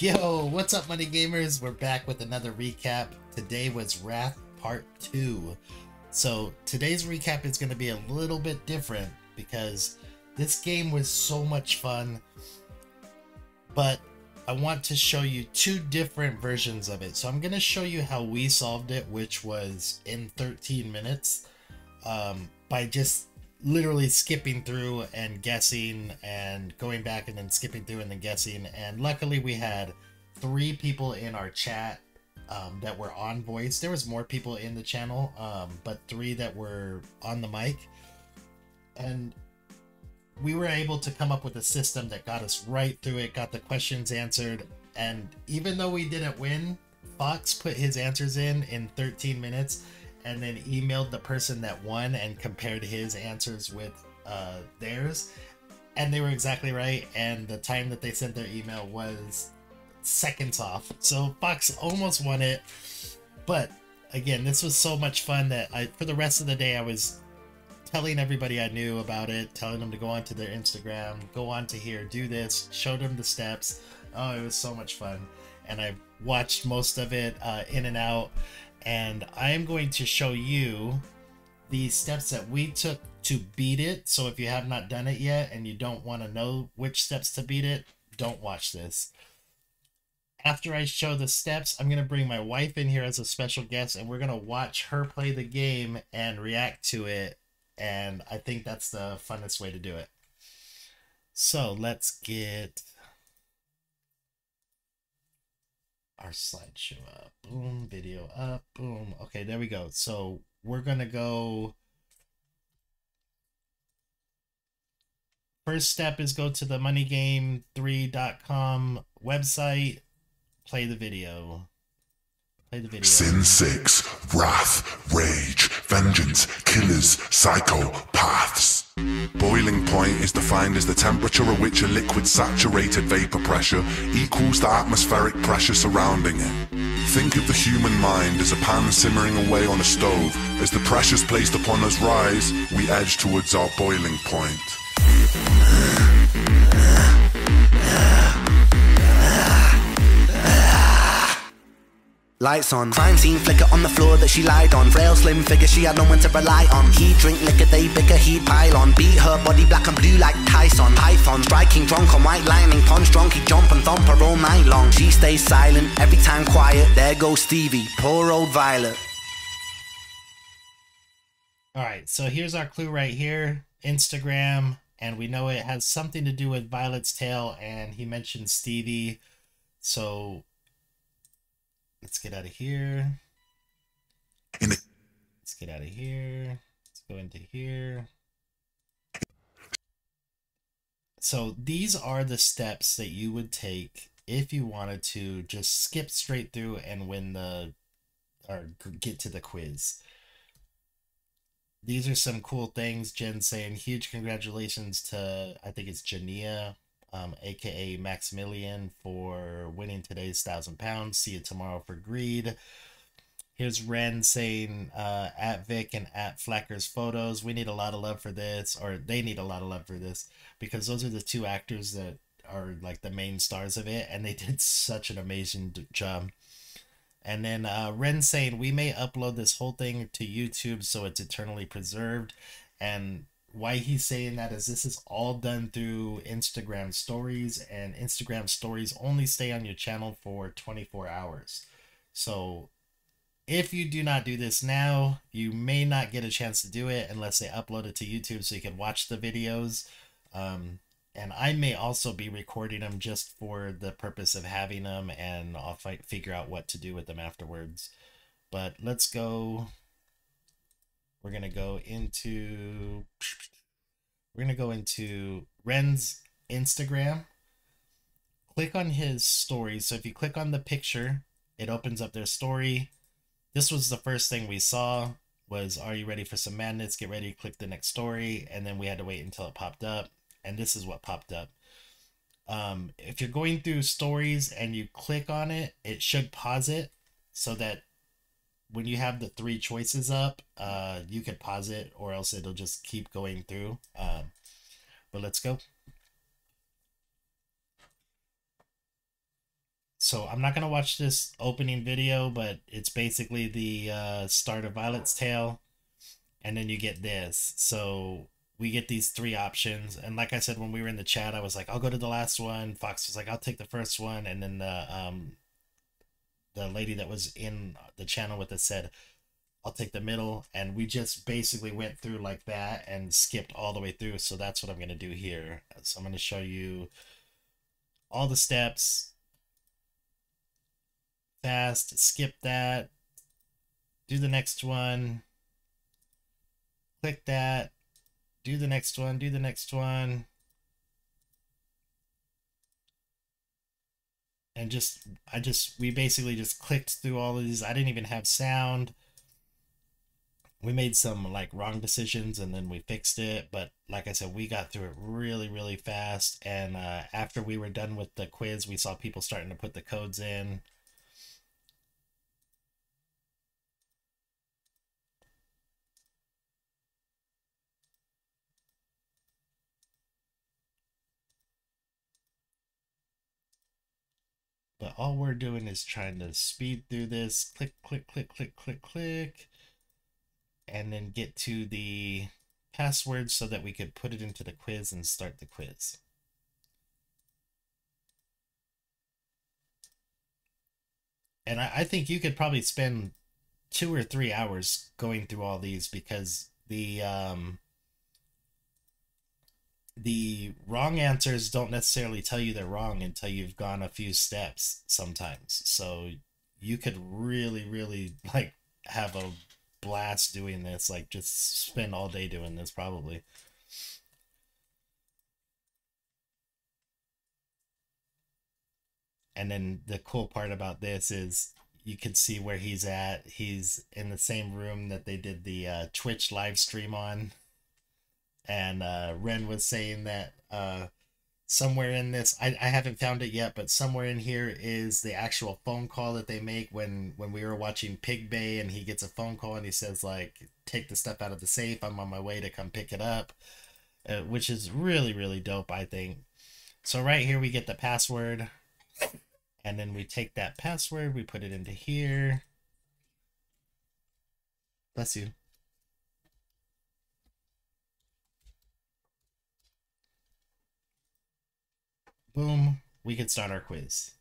Yo, what's up, Money Gamers? We're back with another recap. Today was Wrath Part 2. So, today's recap is going to be a little bit different because this game was so much fun. But I want to show you two different versions of it. So, I'm going to show you how we solved it, which was in 13 minutes um, by just literally skipping through and guessing and going back and then skipping through and then guessing. And luckily, we had three people in our chat um, that were on voice. There was more people in the channel, um, but three that were on the mic. And we were able to come up with a system that got us right through it, got the questions answered. And even though we didn't win, Fox put his answers in in 13 minutes and then emailed the person that won and compared his answers with uh, theirs. And they were exactly right. And the time that they sent their email was seconds off. So Fox almost won it. But again, this was so much fun that I, for the rest of the day, I was telling everybody I knew about it, telling them to go onto their Instagram, go on to here, do this, showed them the steps. Oh, it was so much fun. And I watched most of it uh, in and out and I am going to show you the steps that we took to beat it. So if you have not done it yet and you don't want to know which steps to beat it, don't watch this. After I show the steps, I'm going to bring my wife in here as a special guest and we're going to watch her play the game and react to it. And I think that's the funnest way to do it. So let's get our slideshow up. Boom, video up. Boom. Okay, there we go. So we're going to go. First step is go to the moneygame3.com website, play the video. Play the video. Sin 6, Wrath, Rage, Vengeance, Killers, Psychopaths. Boiling point is defined as the temperature at which a liquid saturated vapor pressure equals the atmospheric pressure surrounding it. Think of the human mind as a pan simmering away on a stove. As the pressures placed upon us rise, we edge towards our boiling point. Lights on, crime scene flicker on the floor that she lied on. Frail, slim figure, she had no one to rely on. He drink liquor, they bicker, he'd pile on. Beat her body black and blue like Tyson. Python, striking drunk on white lining. Punch drunk, he jump and thump her all night long. She stays silent, every time quiet. There goes Stevie, poor old Violet. All right, so here's our clue right here Instagram, and we know it has something to do with Violet's Tale, and he mentioned Stevie. So let's get out of here. Let's get out of here. Let's go into here. So these are the steps that you would take if you wanted to just skip straight through and win the or get to the quiz. These are some cool things. Jen saying huge congratulations to I think it's Jania, um, aka Maximilian, for winning today's thousand pounds. See you tomorrow for greed. Here's Ren saying uh, at Vic and at Flacker's photos. We need a lot of love for this, or they need a lot of love for this, because those are the two actors that are like the main stars of it, and they did such an amazing job. And then uh, Ren saying we may upload this whole thing to YouTube so it's eternally preserved. And why he's saying that is this is all done through Instagram stories, and Instagram stories only stay on your channel for 24 hours. So if you do not do this now, you may not get a chance to do it unless they upload it to YouTube so you can watch the videos. Um, and I may also be recording them just for the purpose of having them, and I'll fi- figure out what to do with them afterwards. But let's go. We're gonna go into. We're gonna go into Ren's Instagram. Click on his stories. So if you click on the picture, it opens up their story this was the first thing we saw was are you ready for some madness get ready click the next story and then we had to wait until it popped up and this is what popped up um, if you're going through stories and you click on it it should pause it so that when you have the three choices up uh, you could pause it or else it'll just keep going through um, but let's go so I'm not gonna watch this opening video, but it's basically the uh, start of Violet's Tale, and then you get this. So we get these three options, and like I said when we were in the chat, I was like, I'll go to the last one. Fox was like, I'll take the first one, and then the um, the lady that was in the channel with us said, I'll take the middle, and we just basically went through like that and skipped all the way through. So that's what I'm gonna do here. So I'm gonna show you all the steps fast, skip that, do the next one, click that, do the next one, do the next one. And just, I just, we basically just clicked through all of these. I didn't even have sound. We made some like wrong decisions and then we fixed it. But like I said, we got through it really, really fast. And uh, after we were done with the quiz, we saw people starting to put the codes in. All we're doing is trying to speed through this, click, click, click, click, click, click, and then get to the password so that we could put it into the quiz and start the quiz. And I, I think you could probably spend two or three hours going through all these because the um, the wrong answers don't necessarily tell you they're wrong until you've gone a few steps sometimes. So you could really, really like have a blast doing this, like just spend all day doing this probably. And then the cool part about this is you can see where he's at. He's in the same room that they did the uh, Twitch live stream on and uh, Ren was saying that uh, somewhere in this, I, I haven't found it yet, but somewhere in here is the actual phone call that they make when when we were watching Pig Bay, and he gets a phone call and he says like, "Take the stuff out of the safe. I'm on my way to come pick it up," uh, which is really really dope, I think. So right here we get the password, and then we take that password, we put it into here. Bless you. Boom, we can start our quiz.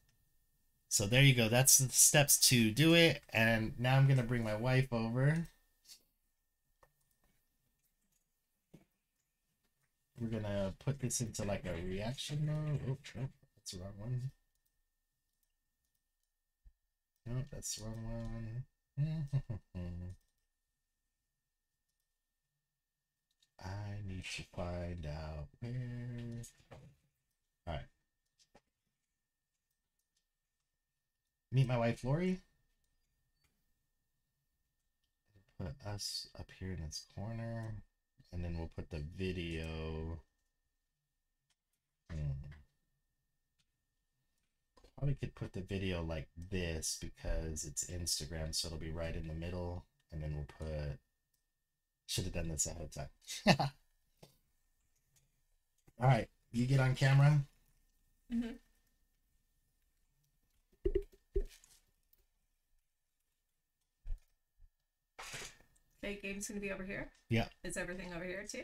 So there you go. That's the steps to do it. And now I'm going to bring my wife over. We're going to put this into like a reaction mode. Oh, oh, that's the wrong one. No, that's the wrong one. I need to find out where. All right. Meet my wife, Lori. Put us up here in this corner, and then we'll put the video. Hmm. Probably could put the video like this because it's Instagram, so it'll be right in the middle, and then we'll put. Should have done this ahead of time. All right, you get on camera. Mm-hmm. Okay, game's gonna be over here. Yeah. Is everything over here too?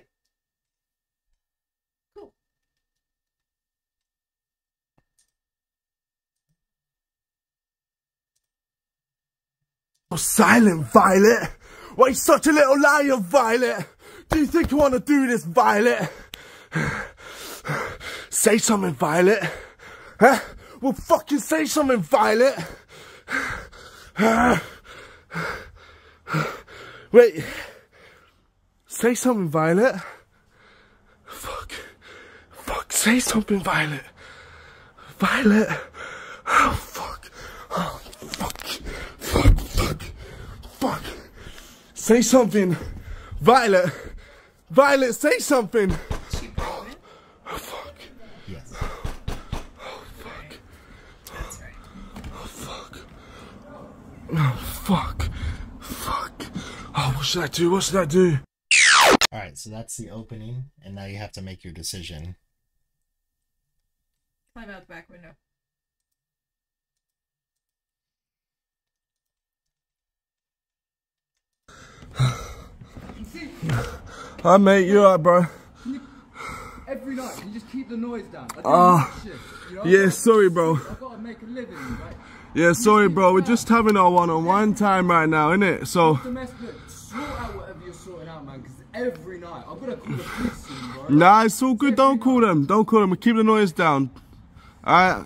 Cool. Oh, silent, Violet. Why you such a little liar, Violet? Do you think you want to do this, Violet? Say something, Violet. Huh? Well, fucking say something, Violet. Wait. Say something, Violet. Fuck. Fuck. Say something, Violet. Violet. Oh, fuck. Oh, fuck. Fuck, fuck. Fuck. Say something. Violet. Violet, say something. Oh, fuck. Yes. Oh, fuck. That's right. Oh, fuck. Oh, fuck. Fuck should i do? What should I do? Alright, so that's the opening, and now you have to make your decision. Climb out the back window. Hi mate, you up, bro? Every night, you just keep the noise down. Ah, uh, you know? yeah, sorry bro. I've got to make a living, right? Yeah, sorry bro, we're just having our one-on-one -on -one time right now, innit? So... Domestic sort out whatever you're sorting out, man, because every night, I've got to call the police soon, bro. nah, it's all good. Don't call them. Don't call them. We keep the noise down. Alright.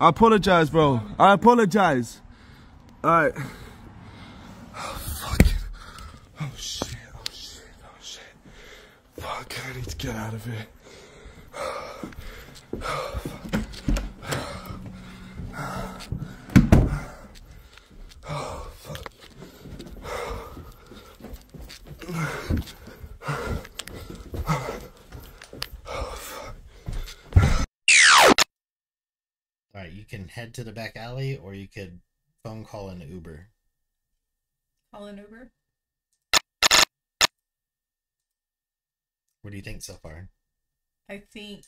I apologize, bro. I apologize. Alright. Oh, fuck. Oh, shit. Oh, shit. Oh, shit. Fuck, I need to get out of here. Oh, All right, you can head to the back alley, or you could phone call an Uber. Call an Uber. What do you think so far? I think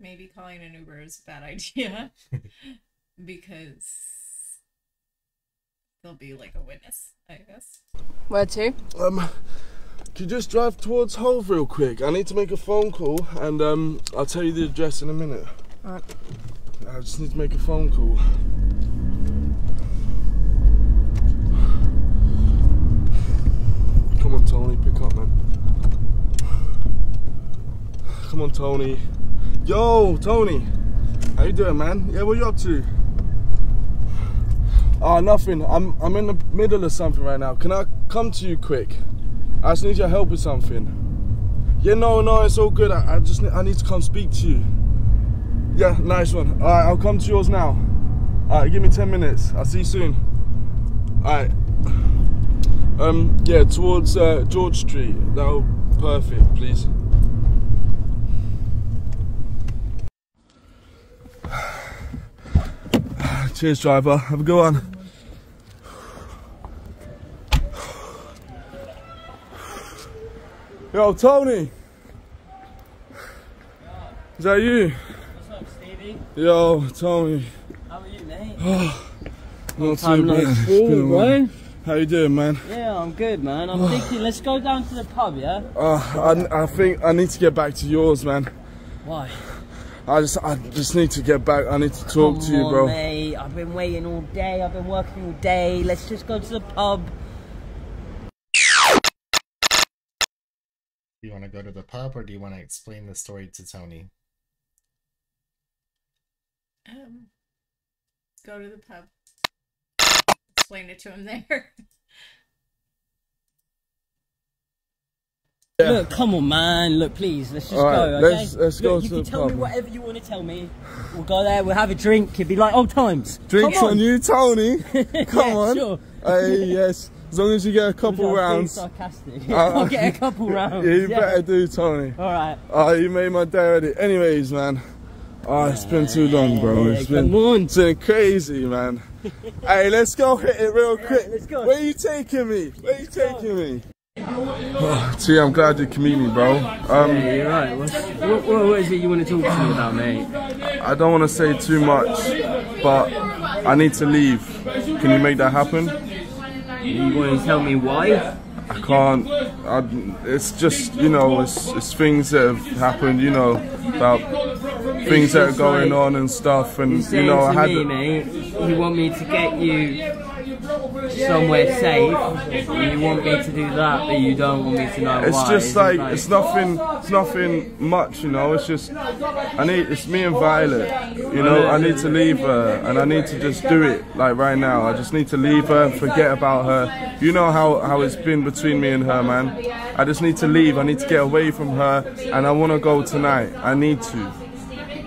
maybe calling an Uber is a bad idea because there'll be like a witness, I guess. Where to? Um, can you just drive towards Hove real quick? I need to make a phone call, and um, I'll tell you the address in a minute. Alright. I just need to make a phone call. Come on, Tony, pick up, man. Come on, Tony. Yo, Tony. How you doing, man? Yeah, what you up to? Oh, nothing. I'm I'm in the middle of something right now. Can I come to you quick? I just need your help with something. Yeah, no, no, it's all good. I, I just I need to come speak to you. Yeah, nice one. All right, I'll come to yours now. All right, give me 10 minutes. I'll see you soon. All right. Um, yeah, towards uh, George Street. That'll perfect, please. Cheers, driver. Have a good one. Yo, Tony. Is that you? What's up, Stevie? Yo, Tony. How are you, mate? Not Time too bad. It's see, been a bro. How you doing, man? Yeah, I'm good, man. I'm thinking, let's go down to the pub, yeah? Uh, I, I think I need to get back to yours, man. Why? I just I just need to get back. I need to talk Come to you, on, bro. mate. I've been waiting all day. I've been working all day. Let's just go to the pub. Do you want to go to the pub, or do you want to explain the story to Tony? Um, go to the pub. Explain it to him there. Yeah. Look, come on, man. Look, please, let's just All right, go, okay? let's- let's Look, go you to can the tell pub. me whatever you want to tell me. We'll go there. We'll have a drink. It'll be like old times. Drinks come on. you, Tony. Come Yeah, on. Sure. Hey, yes. As long as you get a couple rounds. sarcastic. Uh, I'll get a couple rounds. Yeah, you better do, Tony. All right. Oh, you made my day already. Anyways, man. Oh, it's been too long, bro. Yeah, It's been, it's been crazy, man. hey, let's go hit it real quick. let's go. Where you taking me? Where are you taking me? Oh, T, I'm glad you can meet me, bro. Um, Yeah, you're right. What, what, what is it you want to talk to me about, mate? I don't want to say too much, but I need to leave. Can you make that happen? You want to tell me why? I can't. I, it's just you know, it's it's things that have happened. You know about things that are going on and stuff, and you know, I had. me, mate, you want me to get you somewhere safe, and you want me to do that, but you don't want me to know It's why. just like it it's nothing. It's nothing much, you know. It's just I need. It's me and Violet. You know, I need to leave her, and I need to just do it like right now. I just need to leave her and forget about her. You know how how it's been between me and her, man. I just need to leave. I need to get away from her, and I want to go tonight. I need to.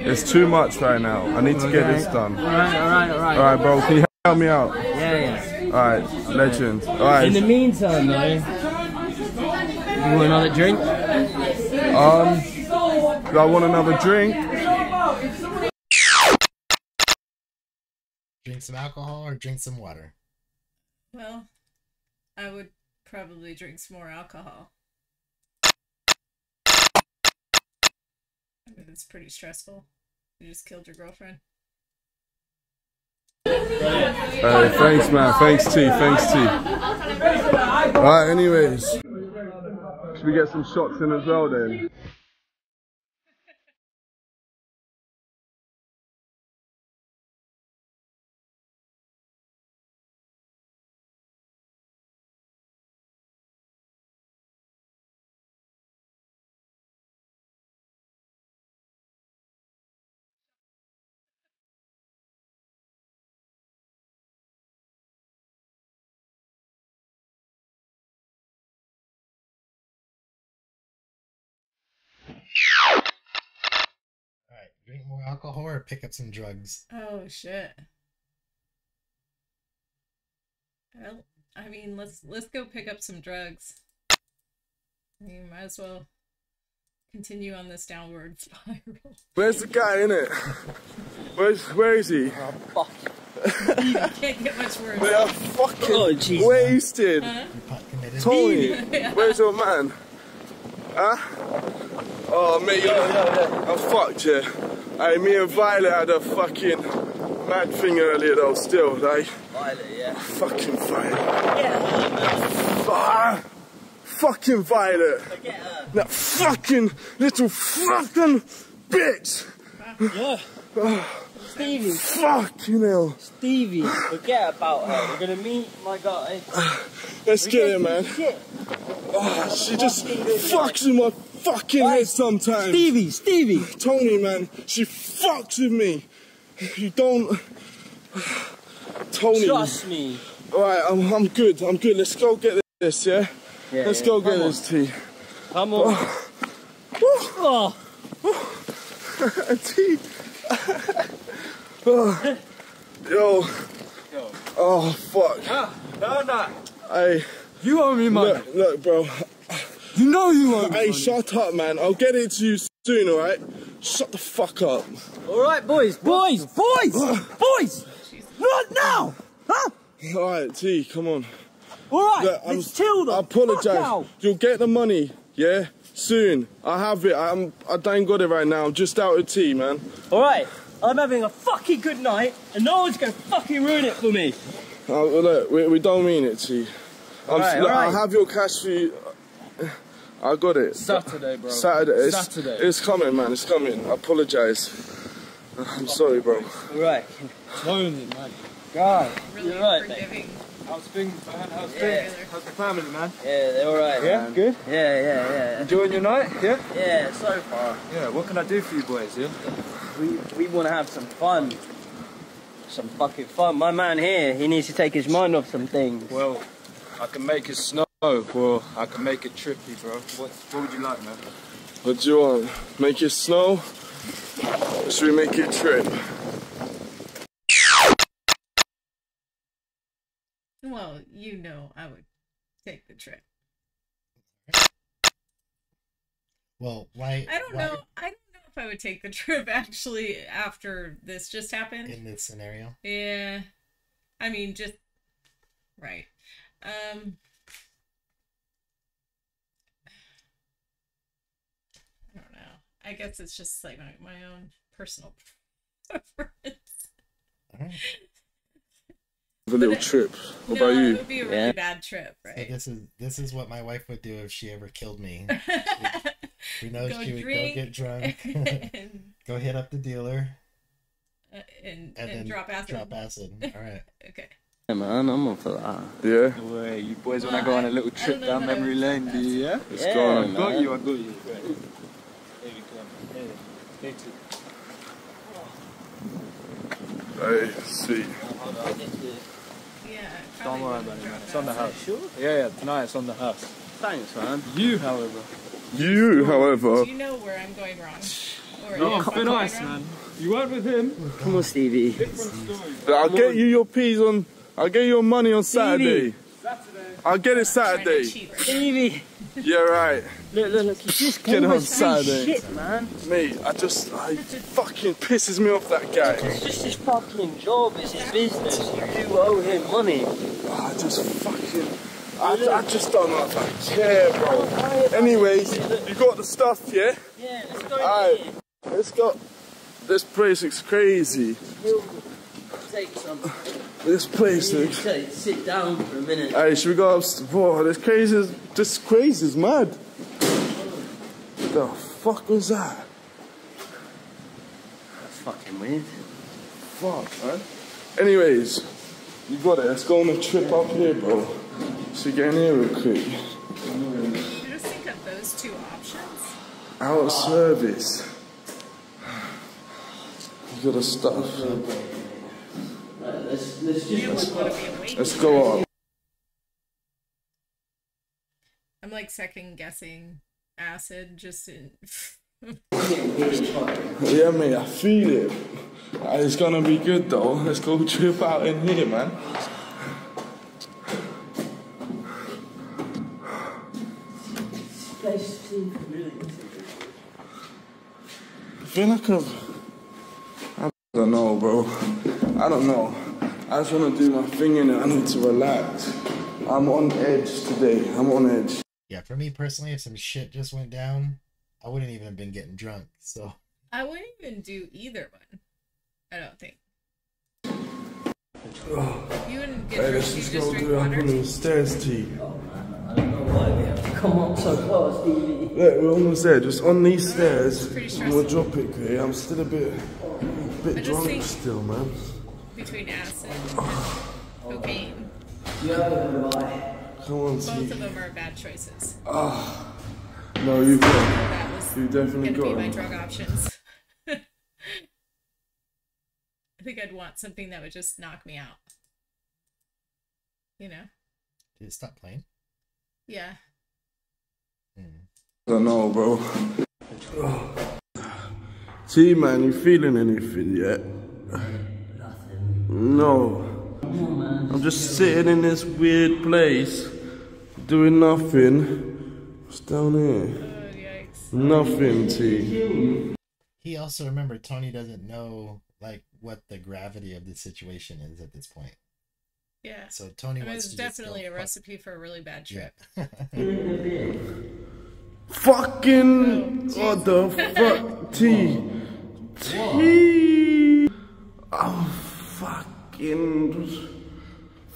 It's too much right now. I need to get this done. Alright, alright, alright. All right, bro. Can you help me out? Yeah, yeah. All right, legend. Alright. In the meantime, though, you want another drink? Um, do I want another drink? Drink some alcohol or drink some water? well, I would probably drink some more alcohol. I mean, it's pretty stressful. You just killed your girlfriend. Hey, thanks, man. Thanks, T. Thanks, T. Alright, anyways. Should we get some shots in as well then? Drink more alcohol or pick up some drugs. Oh shit. Well, I mean, let's let's go pick up some drugs. You might as well continue on this downward spiral. Where's the guy in it? Where's where is he? Oh, fuck. you Can't get much worse. They are fucking Oh, jeez. wasted. Huh? You're pot committed. Tony, Yeah. where's your man? Huh? Oh mate, yo, I'm fucked, yeah. Hey, me and Violet had a fucking mad thing earlier though, still, like, Violet, yeah. fucking Violet. Yeah, Ah, fucking Violet. get her. That fucking little fucking bitch. Yeah. Stevie, Fucking hell. Stevie, forget about her. We're gonna meet my guy. Let's get it, man. Shit. Ah, she just fucks with my fucking head sometimes. Stevie, Stevie. Tony, man, she fucks with me. You don't. Tony. Trust me. Alright, I'm, I'm good. I'm good. Let's go get this, yeah? Yeah, Let's yeah. go get Come on. this tea. Come oh. on. Oh, tea. oh. Yo. Oh, fuck. Ah, no, no. Hey, You owe me money. look, look, bro. You know you owe me Hey, shut up, man. I'll get it to you soon, alright? Shut the fuck up. all right, boys, boys, boys, boys. Not now. Huh? Alright, T, come on. All right, Look, I'm, let's chill the I apologize. You'll get the money, yeah? Soon. I have it. I'm, I don't got it right now. I'm just out of tea, man. All right, I'm having a fucking good night, and no one's gonna fucking ruin it for me. Uh, look, we, we don't mean it, T. I'm, Alright, look, alright. I have your cash for you. I got it. Saturday, bro. Saturday. It's, Saturday. It's coming, man. It's coming. I apologize. I'm sorry, bro. All right, Tony, man. God, Really you're right, mate. forgiving. How's things, man? How's Yeah. things? How's the family, man? Yeah, they're all right, Yeah, man. good. Yeah, yeah, yeah. Enjoying your night? Yeah? Yeah, so far. Yeah, what can I do for you boys, yeah? We we want to have some fun. Some fucking fun. My man here, he needs to take his mind off some things. Well, I can make it snow, or I can make it trippy, bro. What, what would you like, man? What do you want? Make it snow? Or should we make it trip? Well, you know I would take the trip. Well, why? I don't why- know. I don't know if I would take the trip actually after this just happened. In this scenario, Yeah. I mean, just right. Um. I don't know. I guess it's just like my, my own personal preference. Alright. Have a little But it- trip. What no, about it would be a really Yeah. bad trip, So right? this is this is what my wife would do if she ever killed me. We know Go she would drink go get drunk, and, go hit up the dealer, uh, and, and, and, then drop acid. Drop acid. All right. Okay. Yeah, man, I'm up for that. Yeah? No way, you boys Well, want to go on a little trip down memory lane, stop do you, yeah? Let's Yeah, go I on. man. got you, I got you. Right. Here we come. Here. Here too. Hey, sweet. Yeah. Don't worry about it, man. It's on the house. Sure. Yeah, yeah, tonight it's on the house. Thanks, man. You, however. You, however, Do you know where I'm going wrong? Or No, if I'm thin going man. You weren't with him. Come on, Stevie. Different story. I'll get you your peas on. I'll get you your money on Saturday. Saturday. I'll get it Saturday. Stevie! Yeah, right. Look, look, look, he just Get on Saturday. shit, man. Mate, I just, I fucking pisses me off that guy. It's just his fucking job, it's his business. You do owe him money. Ah, I just fucking, I, I just don't know if I care, bro. Anyways, you got the stuff, yeah? Yeah, let's go Alright. Let's go. This place looks crazy. take some. This place, You dude. need to sit down for a minute. Hey, should we go up? Whoa, this crazy is this crazy is mad. The fuck was that? That's fucking weird. Fuck, man. Anyways, you got it. Let's go on a trip up here, bro. So get in here real quick. You just think of those two options. Out of service. You got to stuff. Right, let's, let's just. would want to. Let's go on. I'm like second guessing acid just in. Yeah, mate, I feel it. Uh, It's gonna be good though. Let's go trip out in here, man. I feel like I've. I don't know, bro. I don't know. I just wanna do my thing in it. I need to relax. I'm on edge today. I'm on edge. Yeah, for me personally, if some shit just went down, I wouldn't even have been getting drunk. So I wouldn't even do either one. I don't think. You wouldn't get Hey, drunk. let's You just just go drink do it up water. on the stairs, T. I don't know why we have to come up so close, Stevie. Look, we're almost there. Just on these stairs. We'll stressful. drop it, okay? I'm still a bit, bit drunk think- still, man. Between acid and cocaine. You have a lie. Come on, Both T. of them are bad choices. Ah, no, you got That was You definitely gonna be got my drug options. I think I'd want something that would just knock me out. You know? did it stop playing? Yeah. Hmm. I don't know, bro. T, man, you feeling anything yet? No. I'm just sitting in this weird place, doing nothing. What's down here? Oh yikes. Nothing, T. He also remember Tony doesn't know like what the gravity of the situation is at this point. Yeah. So Tony I mean, wants to definitely a recipe for a really bad Yeah. trip. Fucking oh, what the fuck, T? T. Oh, fucking,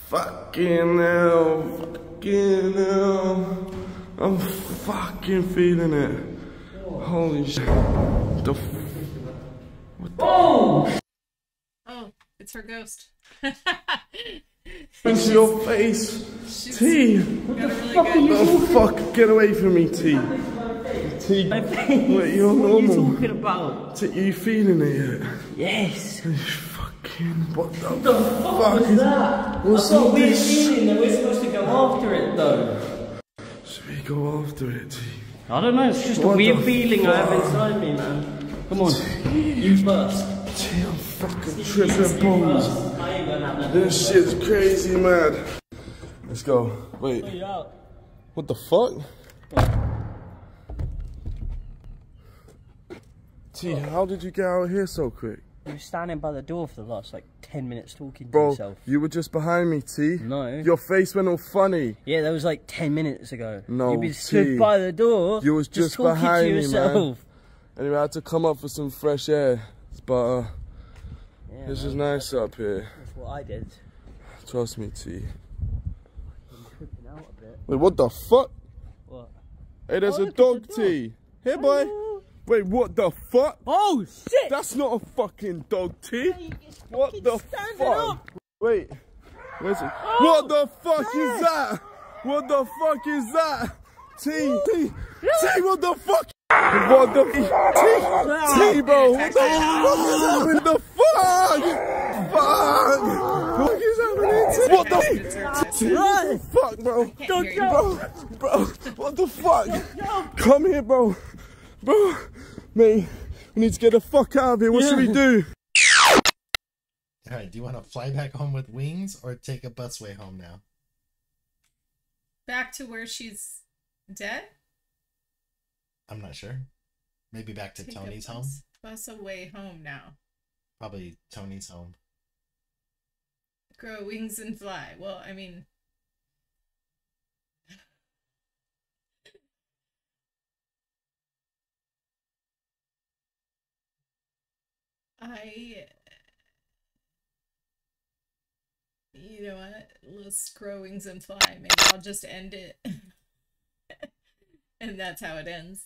fucking hell, fucking hell. I'm fucking feeling it. Holy shit. The f- Oh, it's her ghost. into your face, T. Got a really good. The oh, fuck, get away from me, T. T, wait, you're What are you talking about? T, you feeling it yet? Yes. What the, the fuck was that? What's I thought we were feeling that we're supposed to go after it though. Should we go after it, I don't know, it's just a What weird the feeling I have inside me, man. Come on, you first. T, I'm fucking tripping balls. I ain't gonna have that. This shit's crazy, mad. Let's go. Wait, what the fuck? T, how did you get out here so quick? You were standing by the door for the last like 10 minutes talking to Bro, yourself. you were just behind me, T. No. Your face went all funny. Yeah, that was like 10 minutes ago. No, You'd be stood by the door. You was just talking behind to me, man. yourself. Anyway, I had to come up for some fresh air. But uh, Yeah, this man, is nice up here. That's what I did. Trust me, T. I'm tripping out a bit. Wait, what the fuck? What? Hey, there's Oh, a it's a dog, dog. T. Here, boy. Wait, what the fuck? Oh, shit! That's not a fucking dog, T. It's What the fuck? up. Wait, where's it? what the fuck is that? What the fuck is that? T, T, T, what the fuck? What the T, T, bro? What the fuck is happening? The fuck? Fuck! What is happening? T? What the T? What the fuck, bro? Can't hear. Bro, bro, what the fuck? Come here, bro. Bro, mate, we need to get the fuck out of here. What should we do? All right, do you want to fly back home with wings or take a busway home now? Back to where she's dead? I'm not sure. Maybe back to Take a Tony's home. bus- Bus away home now. Probably Tony's home. Grow wings and fly. Well, I mean. I You know what? Let's grow wings and fly. Maybe I'll just end it. and that's how it ends.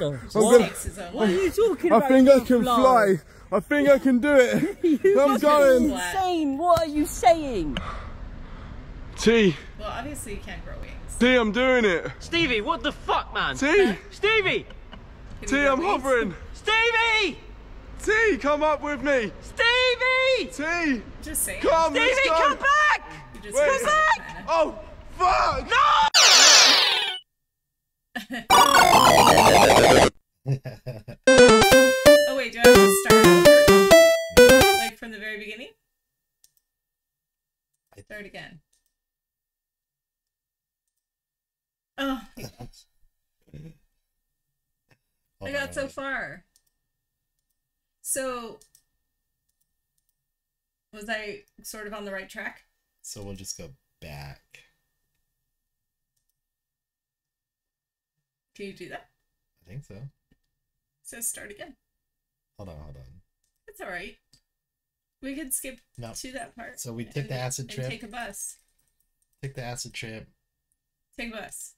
Oh, I'm gonna- takes his own What are you talking I about? think I can fly? fly. I think I can do it. I'm going. fly. Insane. What are you saying? T, Well, obviously you can't grow wings. T, I'm doing it. Stevie, what the fuck, man? T, Stevie! Can T, you grow I'm wings? hovering. Stevie! T, come up with me. Stevie! T, Just saying. come, let's Stevie, go. come back! You just Wait. raised it, back! Oh, fuck. Oh wait, do I have to start over? Like from the very beginning? Start again. Oh, I got so far. So, was I sort of on the right track? So we'll just go back. Can you do that? I think so. So start again. Hold on, hold on. It's all right. We could skip No. to that part. So we take and- the acid and trip. Take a bus. Take the acid trip. Take a bus.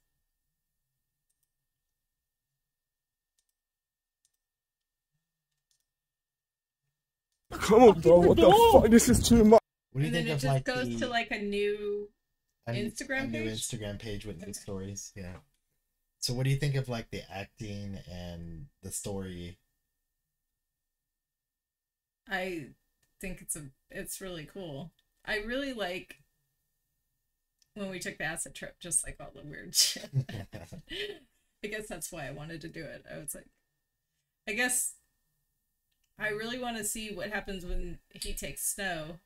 Come on, bro. What the fuck? This is too much. What do you and then think it of just like goes the to like a new. a n- Instagram a new? Instagram page with new stories? Yeah. So what do you think of like the acting and the story? I think it's a it's really cool. I really like when we took the acid trip, just like all the weird shit. I guess that's why I wanted to do it. I was like, I guess I really want to see what happens when he takes snow.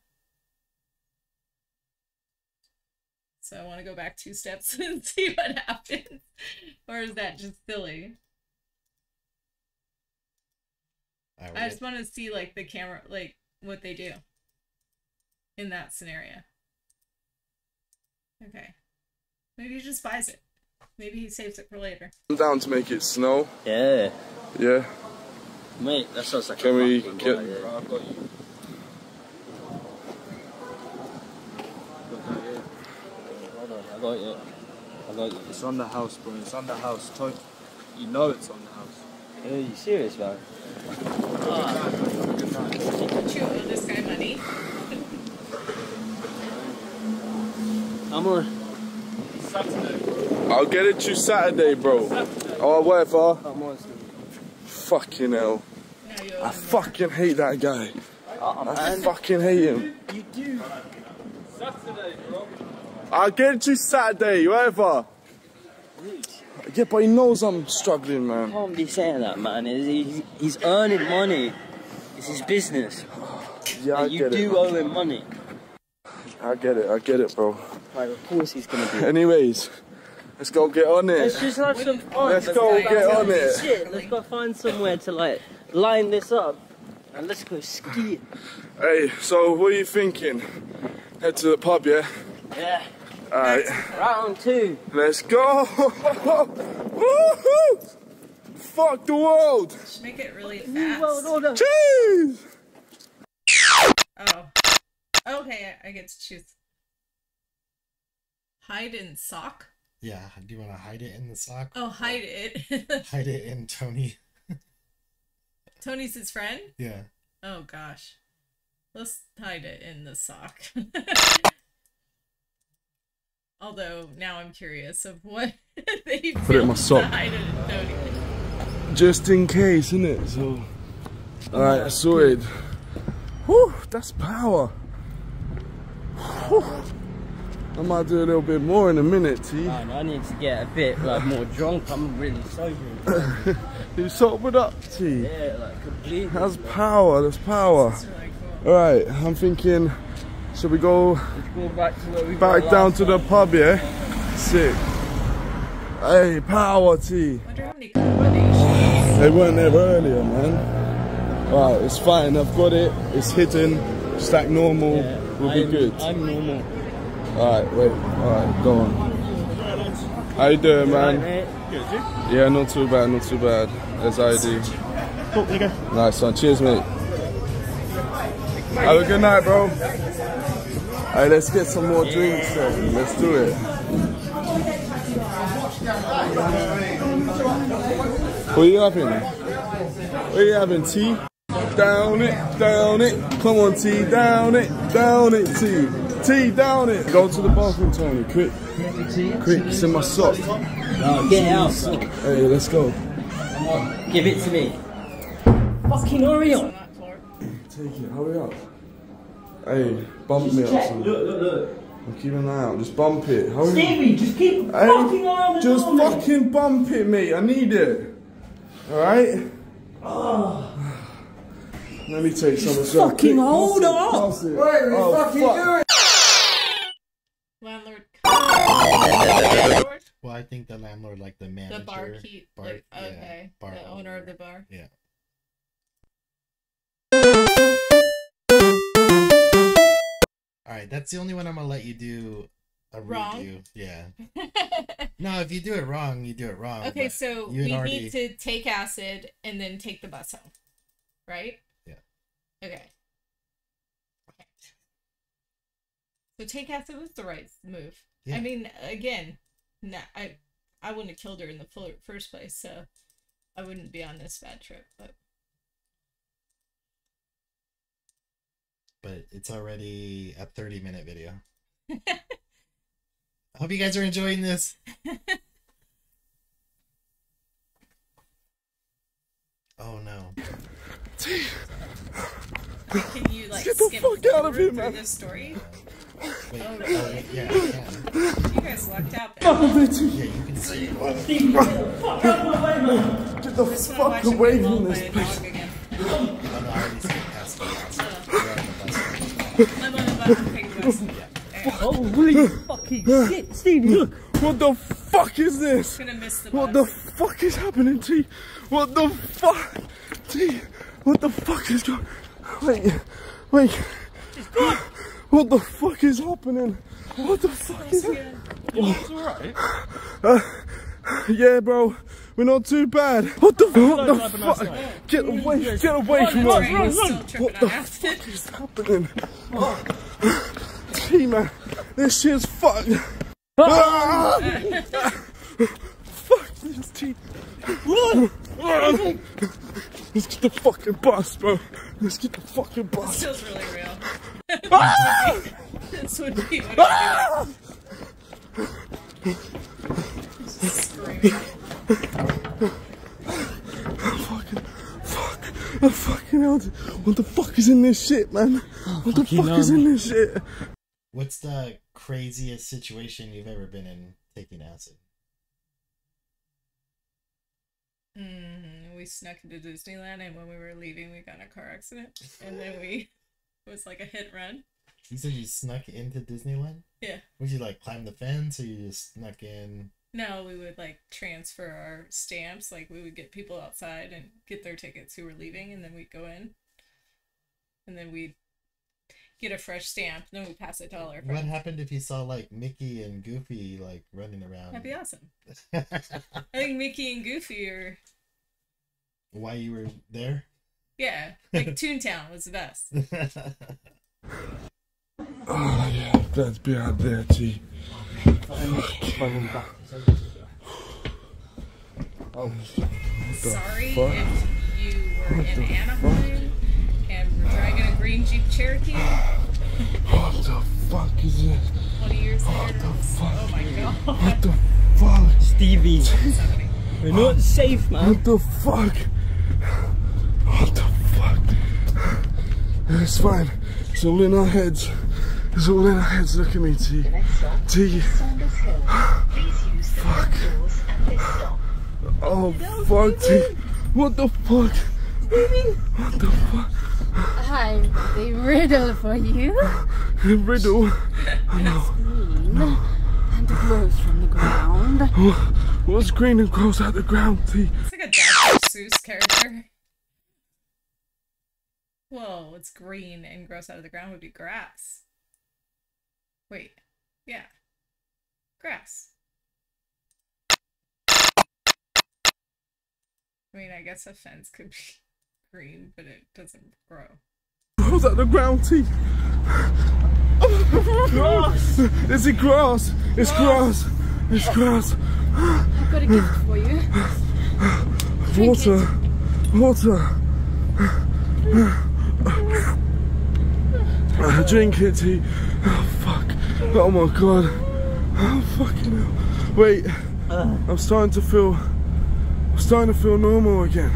So I want to go back two steps and see what happens. or is that just silly? Alright, I just want to see like the camera, like what they do in that scenario. Okay. Maybe he just buys it. Maybe he saves it for later. I'm down to make it snow. Yeah. Yeah. Mate, that sounds like Can a we get- good. I've got you. I got you. Got you. It's on the house, bro. It's on the house. To- You know it's on the house. Are you serious, man? Don't you owe this guy money? I'm on. I'll get it to you Saturday, bro. Oh, whatever. I'm on. Fucking hell. You I fucking hate that guy. Oh, I fucking hate him. You do. Saturday, bro. I'll get it to you Saturday, whatever. Yeah, but he knows I'm struggling, man. I can't be saying that, man. He's, he's earning money. It's his business. Yeah, I And you get do owe him money. I get it. I get it, bro. Like, of course he's gonna do it. Anyways, let's go get on Let's it. just have some fun. Let's go guy get on it. Shit, let's go find somewhere to like line this up and let's go ski. Hey, so what are you thinking? Head to the pub, yeah? Yeah. Alright, Round two. let's go! Woohoo! Fuck the world! Make it really New world fast. order. Cheese! Oh. Okay, I get to choose. Hide in sock? Yeah. Do you want to hide it in the sock? Oh, hide it. Hide it in Tony. Tony's his friend? Yeah. Oh gosh. Let's hide it in the sock. Although now I'm curious of what they Put it in my filmed to sock. hide it in Tony. Just in case, innit? So, alright, I saw it. Whew, that's power. Whew. I might do a little bit more in a minute, T. Man, I need to get a bit like more drunk. I'm really sober. You sobered up, T. Yeah, like completely. That's power, that's power. It's. Alright, I'm thinking, should we go go back to where we back down to the time. pub, yeah? Sick. Hey, power, T. wonder how many combinations. They weren't there earlier, man. Alright, it's fine, I've got it. It's hidden, just like normal. Yeah, we'll be I'm, good. I'm normal. Alright, wait. Alright, go on. How you doing, man? Yeah, not too bad, not too bad. As I do. Nice one. Cheers, mate. Have a good night, bro. Hey, let's get some more drinks then. Let's do it. What are you having? What are you having, T? Down it, down it. Come on, T, down it, down it, T. T, down it. Go to the bathroom, Tony, quick. Quick, it's in my sock. Get out. Hey, let's go. Give it to me. Fucking Orion. Take it, hurry up. Hey, bump me up some. Look, look, look. I'm keeping an eye out. Just bump it. Hurry up. Stevie, just keep Hey, fucking eye on the just door, mate. fucking bump it, mate. I need it. Alright? Oh. Let me take some as well. fucking hold pass it, up. pass it. oh, fuck. Landlord. I think the landlord, like the manager, The barkeep. bar- like, yeah, okay. bar the owner of the bar. Yeah. All right, that's the only one I'm gonna let you do a Wrong? review. Yeah. No, if you do it wrong, you do it wrong. okay, so we already- need to take acid and then take the bus home. Right? Yeah. Okay. Okay. So take acid was the right move. Yeah. I mean, again, nah, I I wouldn't have killed her in the fir- first place, so I wouldn't be on this bad trip. But but it's already a 30 minute video. I hope you guys are enjoying this. oh no. can you like Get the skip fuck out of here, man. this story? Wait, Oh, wait, yeah, You guys lucked out there. Yeah, you can see. Get the fuck out of the way, man. Get the Just wanna watch fuck away from this place. No, I already skipped past the last one. We're on the bus. I'm on the bus. I'm taking the bus. Holy fucking shit, Stevie, look. What the fuck is this? The What the fuck is happening, T? What the fuck? T, what the fuck is going Wait, wait. What the fuck is happening? What the fuck is Uh, yeah, bro. We're not too bad. What the, what the fuck? Get away, get away from us. What the fuck is happening? T, man. This shit's fucked. Ah! Fuck this T. Let's get the fucking bus, bro. Let's get the fucking bus. This feels really real. This would be what it would. Screaming. Fucking, fuck. Oh, fucking hell. What the fuck is in this shit, man? What the fucking fuck is hell, in this shit? What's the craziest situation you've ever been in taking acid? Mhm, We snuck into Disneyland, and when we were leaving, we got in a car accident, and then we it was like a hit run. You said you snuck into Disneyland? Yeah. Would you like climb the fence or you just snuck in? No, we would like transfer our stamps. Like we would get people outside and get their tickets who were leaving, and then we'd go in, and then we'd get a fresh stamp, and then we pass it to all our What happened if you saw like Mickey and Goofy like running around? That'd be awesome. I think Mickey and Goofy are Why you were there? Yeah, like Toontown was the best. Oh, yeah. Let's be out there, T. Sorry fuck? if you were in Anaheim and were driving a green Jeep Cherokee What the fuck is this? 20 years later. What the fuck? Oh my god. What the fuck? Stevie, we're not safe, man. What the fuck? What the fuck? It's fine. It's all in our heads. It's all in our heads. Look at me, T. T. Fuck. Oh, fuck, T. What the fuck? What the fuck? Hi, the riddle for you. The riddle. And it grows from the ground. What's green and grows out of the ground, T? It's like a Dr. Seuss character. Whoa, what's green and grows out of the ground would be grass. Wait, yeah. Grass. I mean, I guess a fence could be green, but it doesn't grow. crawls out the ground, T. Grass. Is it grass? It's grass. It's grass. I've got a gift for you. Drink Water. Water. Uh, Drink it, T. Oh, fuck. Oh, my God. Oh, fucking hell. Wait. I'm starting to feel... I'm starting to feel normal again.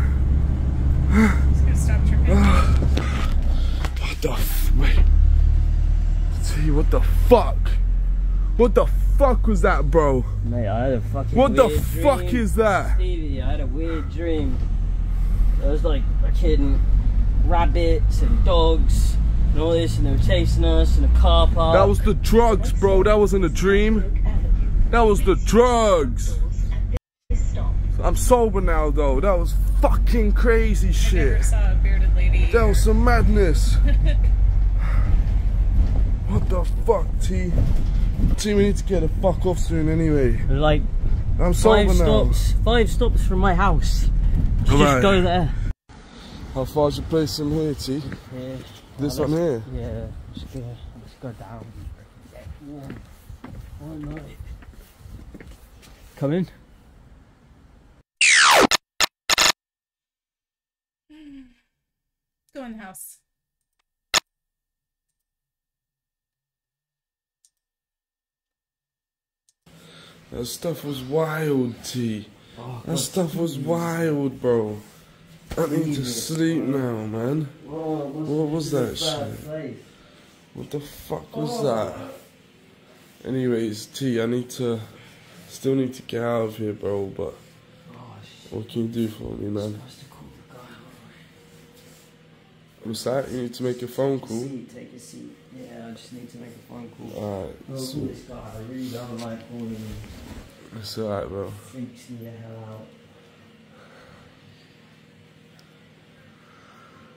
Just gonna stop tripping. What the f... Wait. T, what the fuck? What the fuck was that, bro? Mate, I had a fucking What the weird fuck dream. is that? Stevie, I had a weird dream. It was like fucking rabbits and dogs and all this, and they were chasing us in a car park. That was the drugs, bro. That wasn't a dream. That was the drugs. I'm sober now, though. That was fucking crazy Never shit. saw a bearded lady. That was some madness. what the fuck, T? T, we need to get the fuck off soon anyway. Like I'm sober five now. stops, five stops from my house. You Alright. just go there. How far's your place from here, T? Yeah. This Oh, one here? Yeah, just go, just go down. Get warm. One night. Come in. Go in the house. That stuff was wild, T. Oh, That stuff was wild, bro. I need to sleep now, man. What was that shit? What the fuck was that? Anyways, T, I need to, still need to get out of here, bro. But what can you do for me, man? What's that? You need to make a phone call. Seat, take a seat. Yeah, I just need to make a phone call. Alright, Oh, so, this guy, I really don't like calling him. it's alright, bro. Freaks me the hell out.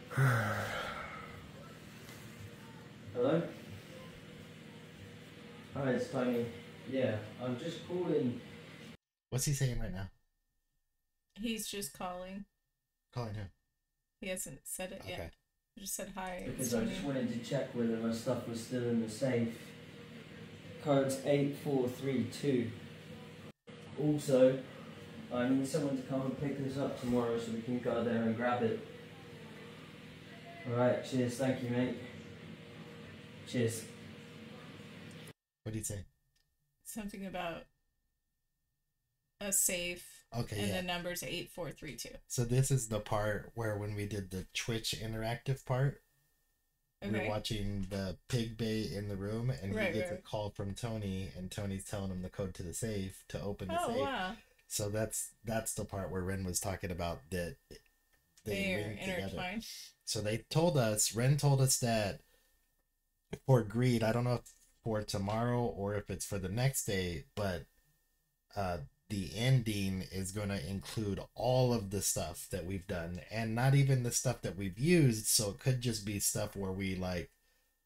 Hello? Hi, it's Tony. Yeah, I'm just calling. What's he saying right now? He's just calling. Calling him. He hasn't said it Okay. yet. He just said hi. Because it's I just wanted to check whether my stuff was still in the safe. Code's 8432. Also, I need someone to come and pick this up tomorrow so we can go there and grab it. Alright, cheers, thank you, mate. Cheers. What did you say? Something about a safe. Okay, And yeah. the number's eight four three two. So this is the part where when we did the Twitch interactive part, we Okay. we're watching the pig bay in the room, and Right, he gets right. a call from Tony, and Tony's telling him the code to the safe to open the Oh safe. wow. So that's that's the part where Ren was talking about that they They're link together. So they told us, Ren told us that for greed, I don't know if for tomorrow or if it's for the next day, but uh the ending is going to include all of the stuff that we've done and not even the stuff that we've used. So it could just be stuff where we like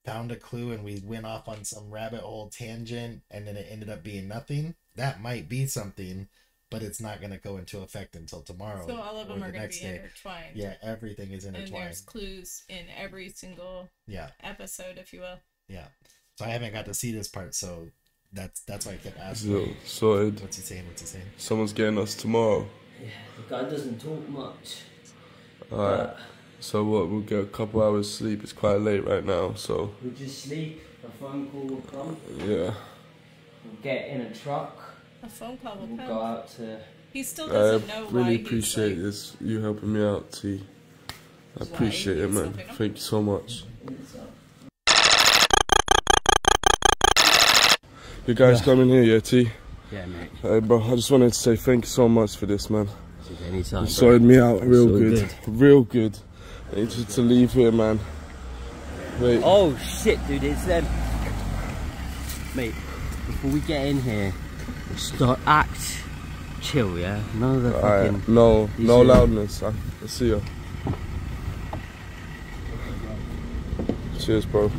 found a clue and we went off on some rabbit hole tangent and then it ended up being nothing. That might be something, but it's not going to go into effect until tomorrow. So all of them are the going to be day. intertwined. Yeah, everything is intertwined. And there's clues in every single Yeah. episode, if you will. Yeah. So I haven't got to see this part, so that's that's why I kept asking. So, sorted. What's he saying? What's he saying? Someone's getting us tomorrow. Yeah, the guy doesn't talk much. Alright. So what? We'll get a couple hours sleep. It's quite late right now, so We'll just sleep, a phone call will come, yeah. we'll get in a truck, A phone call will we'll come. go out to. He still I doesn't know why really he's appreciate like, this. You helping me out, T. I Why appreciate it, man. Thank you so much. You guys Yeah. coming here, yeah, T? Yeah, mate. Hey, bro, I just wanted to say thank you so much for this, man. Anytime. You sorted me out real all good. Real good. I need you to leave here, man. Wait. Oh shit, dude! It's um, mate. Before we get in here, start act chill, yeah. None of the Alright, fucking. no, no see- loudness. I, I see you. Cheers, bro.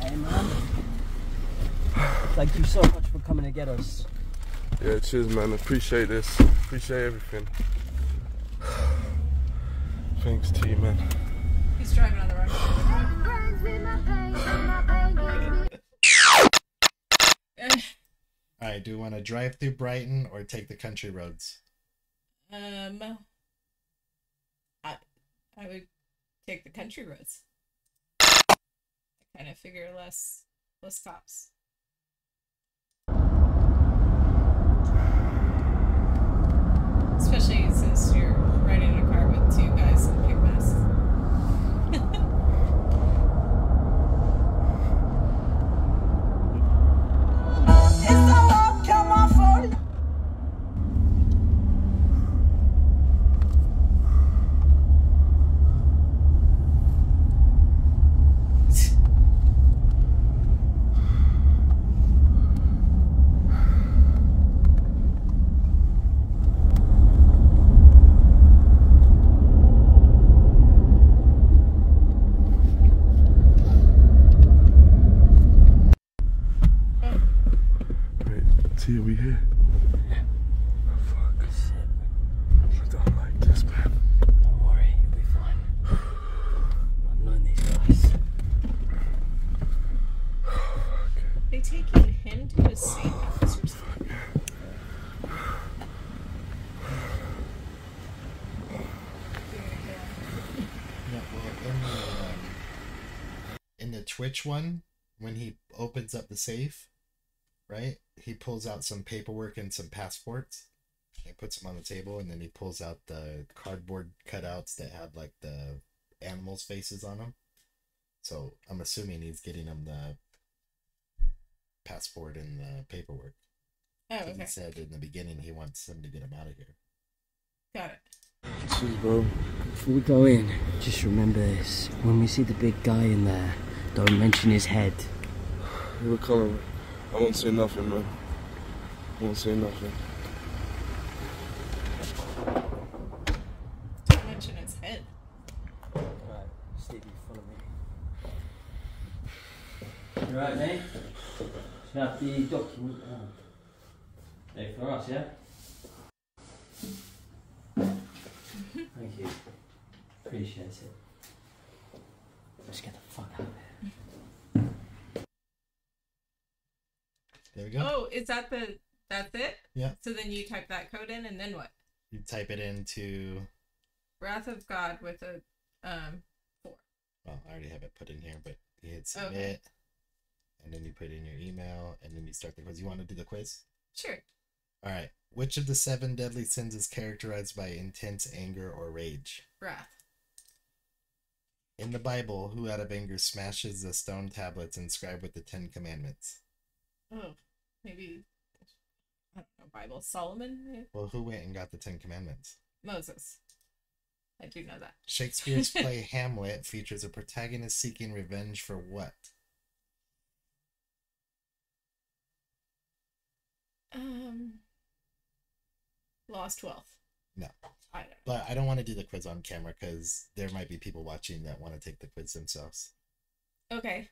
Hey man. Thank you so much for coming to get us. Yeah, cheers, man. Appreciate this. Appreciate everything. Thanks, T, man. He's He's driving on the wrong side. Eh, Right, do want to drive through Brighton or take the country roads? um, I I would take the country roads. I kind of figure less less cops. Especially Wait, T, are we here? Oh, fuck. I don't like this, man. Don't worry, you'll be fine. I've known these guys. They taking him to a safe house or something. Yeah, well, in the um, in the Twitch one, when he opens up the safe, right? He pulls out some paperwork and some passports. He puts them on the table, and then he pulls out the cardboard cutouts that have like the animals' faces on them. So I'm assuming he's getting them the passport and the paperwork. Oh, 'Cause okay. He said in the beginning he wants them to get him out of here. Got it. Jeez, bro. Before we go in, just remember this. When we see the big guy in there, don't mention his head. We're coming. I won't say nothing, man. I won't say nothing. Don't mention his head. Right, Stevie, follow me. You right, mate? Should have the document. Uh, oh. Hey, for us, yeah? Mm-hmm. Thank you. Appreciate it. Let's get the fuck out of here. There we go. Oh, is that the that's it? Yeah. So then you type that code in and then what? You type it into. Wrath of God with a um four. Well, I already have it put in here, but you hit submit, Okay. and then you put in your email, and then you start the quiz. You want to do the quiz? Sure. All right. Which of the seven deadly sins is characterized by intense anger or rage? Wrath. In the Bible, who out of anger smashes the stone tablets inscribed with the Ten Commandments? Oh, maybe I don't know. Bible Solomon, maybe? Well, who went and got the Ten Commandments? Moses. I do know that. Shakespeare's play Hamlet features a protagonist seeking revenge for what? Um, lost wealth. No. I don't. But I don't want to do the quiz on camera because there might be people watching that want to take the quiz themselves. Okay.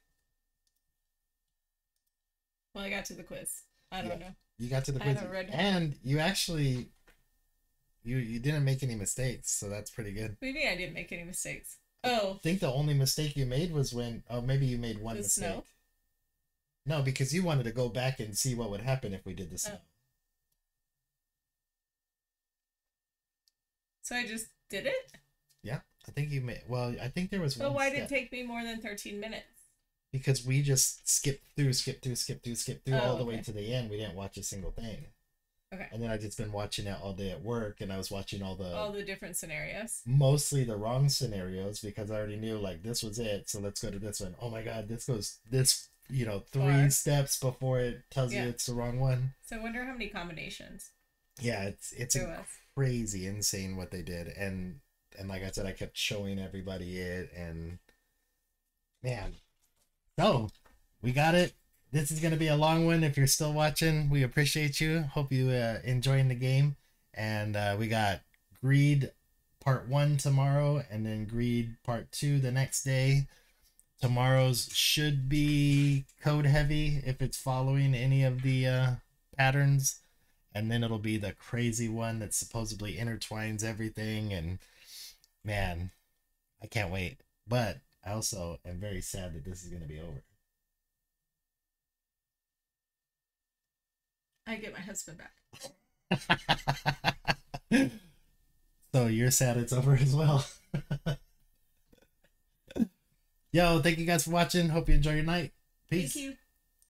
Well, I got to the quiz. I don't Yeah. know. You got to the quiz, and you actually, you you didn't make any mistakes, so that's pretty good. What do you mean I didn't make any mistakes? Oh, I think the only mistake you made was when, oh, maybe you made one The mistake. snow? No, because you wanted to go back and see what would happen if we did the oh. snow. Oh. so I just did it? Yeah, I think you made. Well, I think there was But why did it take me more than 13 minutes? Because we just skipped through, skipped through, skipped through, skipped through oh, all Oh, the way to the end. We didn't watch a single thing. Okay. And then I just been watching it all day at work, and I was watching all the All the different scenarios. mostly the wrong scenarios because I already knew like this was it. So let's go to this one. Oh my god, this goes this you know three Far. steps before it tells Yeah. you it's the wrong one. So I wonder how many combinations Yeah, it's it's crazy insane what they did and and like I said, I kept showing everybody it and man, so we got it. This is gonna be a long one. If you're still watching, we appreciate you. Hope you uh, enjoying the game. And uh, we got Greed Part One tomorrow, and then Greed Part Two the next day. Tomorrow's should be code heavy if it's following any of the uh, patterns, and then it'll be the crazy one that supposedly intertwines everything. And man, I can't wait. But I also am very sad that this is gonna be over. I get my husband back. so you're sad it's over as well. Yo, thank you guys for watching. Hope you enjoy your night. Peace. Thank you.